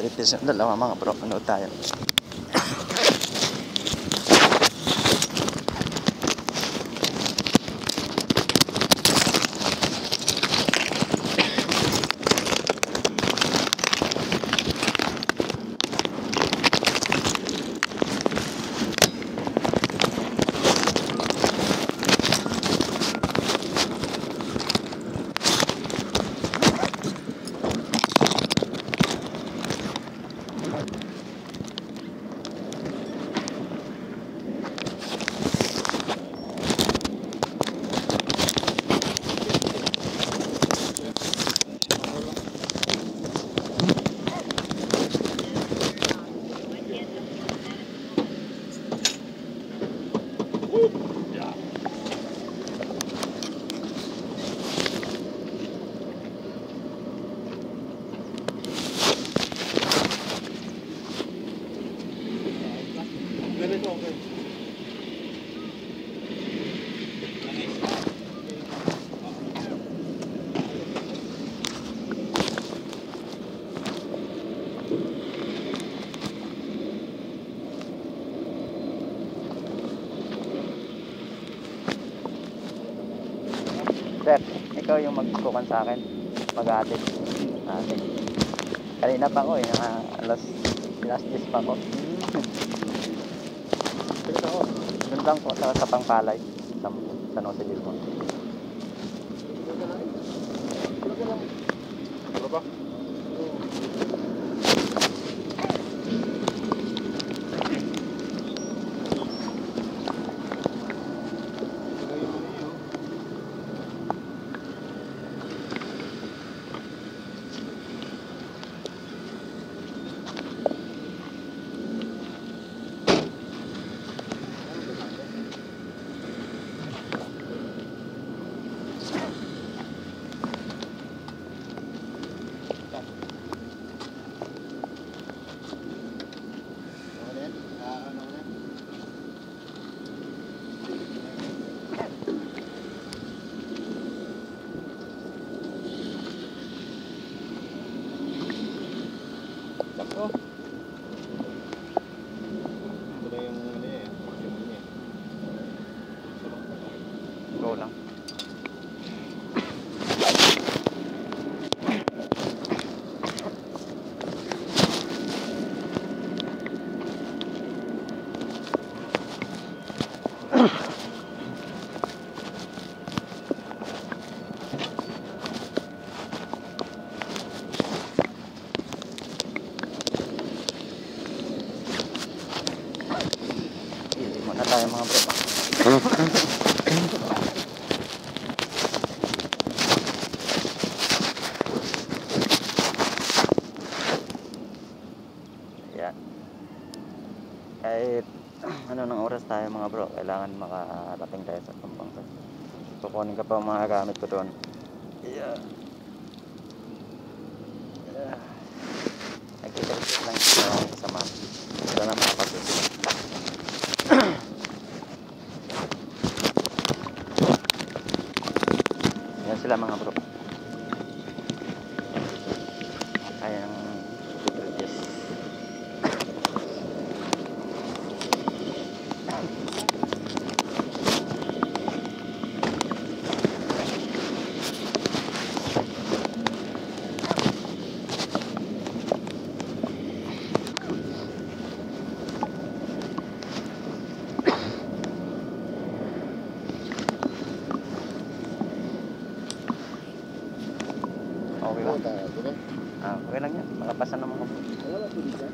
3 pieces yung dalawa mga bro. Ano tayo? Ganito, okay. Sir, ikaw yung magkukan sa akin. Mag-atid. Atid. Kanina pa ako eh. Mga alas, alas 10 pa ako. Ganito ako. Doon lang po sa, sa Pangpalay. Sa San Jose del Monte. Ano ba? Go lang. Hindi muna tayo mga bro. Yan. Kahit ano ng oras tayo mga bro, kailangan makarating tayo sa Pampanga. Kukunin ka pa mga gamit ko doon. Yeah. Yeah. Nagkikita lang sa sa map. Wala na makapag-isip. Yan sila mga bro. Ayan ang bridges. Okay lang. Ah, okay lang yan. Makapasan ng mga bro.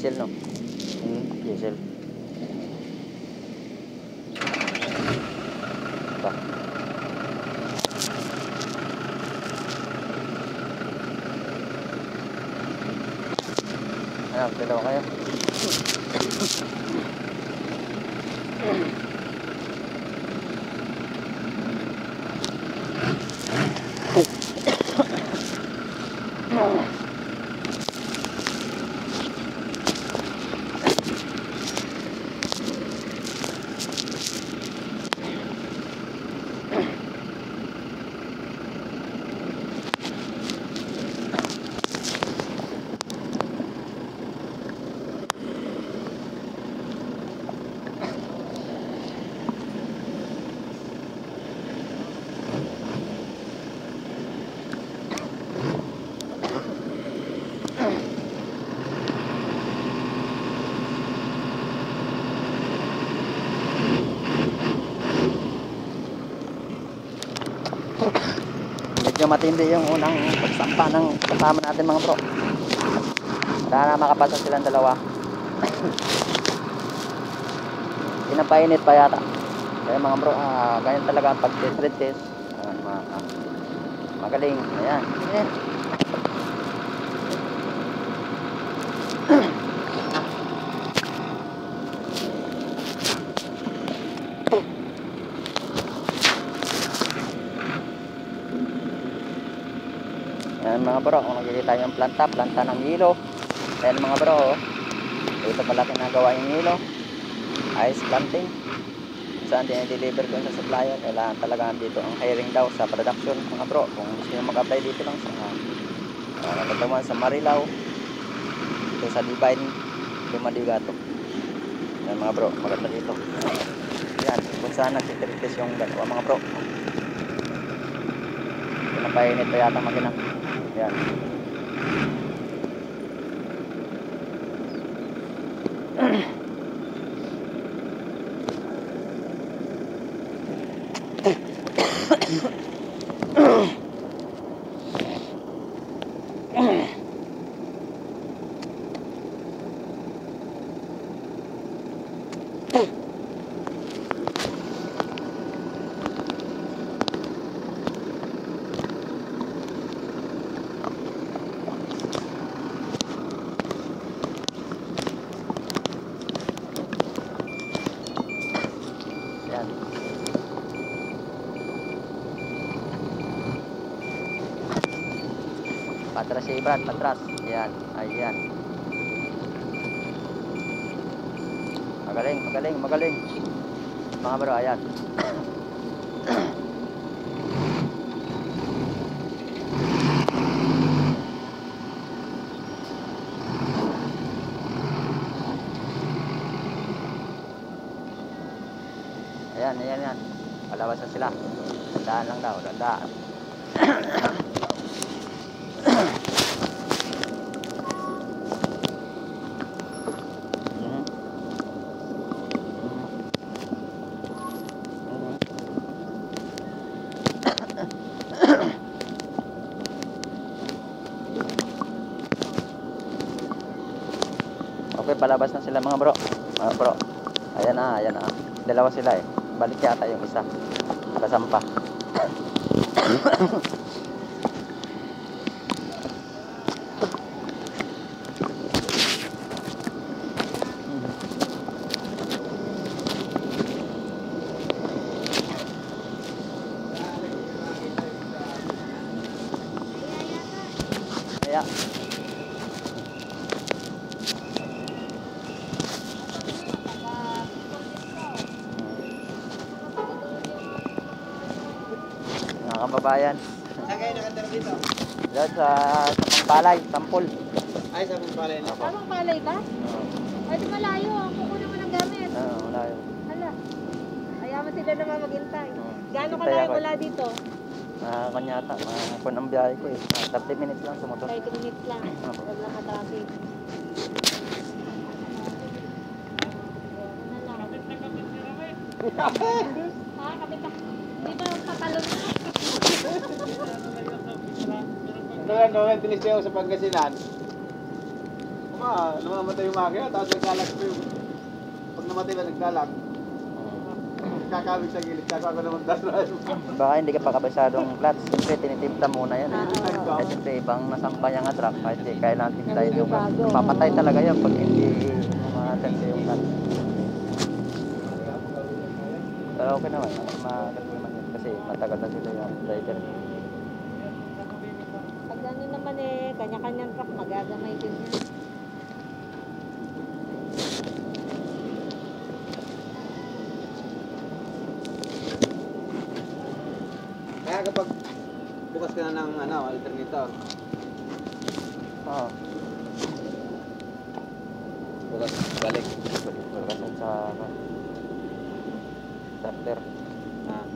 Diesel, no? Hmm, diesel. Ba? Ano, dalawa kayo? Matindi yung unang pagsampa ng kasama natin mga bro. Sana makapasa silang dalawa. Pinapainit pa yata. Kaya mga bro, ah, ganyan talaga pag-treat test. Ah, magaling. Ayan. Ayan. Ayan mga bro, kung nakikita yung planta, planta ng hilo. Ayan mga bro, oh. dito pala kinagawa yung hilo. Ice planting. Saan din-deliver ko sa supplier. Kailangan talaga dito ang hiring daw sa production mga bro. Kung gusto nyo mag-apply dito lang sa uh, nagtatawan sa Marilao. Ito sa Divine, Lumadigato. Ayan mga bro, maganda dito. Yan, kung saan nagtitritis yung dalawa mga bro. Pinapainit pa yata makina. Yan. Yan. Patras si Brad, patras. Yan, ayan. Magaling, magaling, magaling. Mga bro, ayan. Ayan, ayan, ayan. Palawas na sila. Dandaan lang daw, dandaan. Palabas na sila mga bro. Mga bro. Ayan na, ayan na. Dalawa sila eh. Balik yata yung isa. Kasampa. Mga kababayan. Saan kayo nakatira dito? Doon sa, sa Pampalay, Sampol. Ay, sa Pampalay na. Ako. Tamang palay ba? Oo, Ay, di malayo. Kukunin mo ng gamit. oo, wala yun. Hala. Ayaw mo sila naman maghintay. Oo. Gaano ako eh. mula dito? Mga kanyata, mga kung ang biyahe ko eh. Mga 30 minutes lang sumutot. 30 minutes lang. Opo. Huwag lang ka-traffic. Hindi. Ha? Kapit na. Di ba patalon na? Ano nga gawin, tinis sa Pangasinan? pa, namamatay yung makina, tapos naglalak pa yung... Pag namatay na naglalak, kakawig sa gilid, kakawa ko naman drive. Baka hindi ka pa kabasadong clutch. Siyempre, tinitimpla muna yan. Eh. Oo. Kasi siyempre, ibang nasampay ang truck. Kahit di, kailangan timplahin yung papatay talaga yan pag hindi umatense yung clutch. Pero okay naman. Maganda naman yun. Kasi matagal na sila yung rider. Pag ano naman eh, kanya-kanyang truck, magagamay din yan. Kaya kapag bukas ka na ng ano, alternator, Oo. bukas balik. Balik sa ano. Starter. Ah,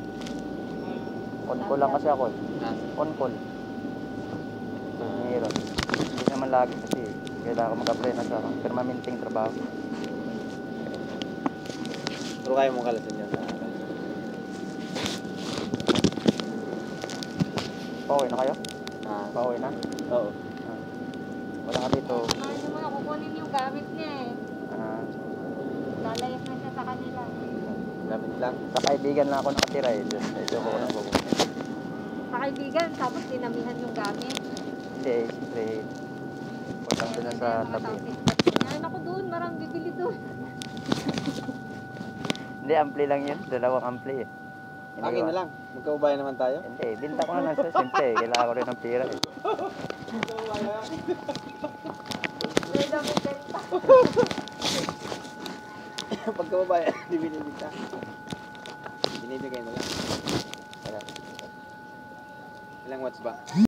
On call lang kasi ako. eh. ah. On call. Meron. Hindi naman lagi kasi kailangan ko mag-apply na sa permanenteng trabaho. Pero kaya mo kalasin yun. ah. Pauwi na kayo? Ah, Pauwi na? oo. Ah. Wala ka dito. Samahan niyo mga kukunin yung gamit niya eh. Ah, Lalayak na siya sa kanila. Gamit lang. sa kaibigan lang ako nakatira eh. Diyos, medyo ko na pupunta. Sa kaibigan, tapos dinamihan yung gamit. Hindi eh, siyempre. Doon na sa tabi. Yan ako doon, marang bibili doon. Hindi, ampli lang yun. Dalawang ampli eh. Hindi Akin na lang. Magkaubayan naman tayo. Hindi, binta ko na lang siya. Siyempre, kailangan ko rin ng pira eh. May dami benta. Pagkaubayan, di binibita. Binibigay na lang. Ilang watts ba?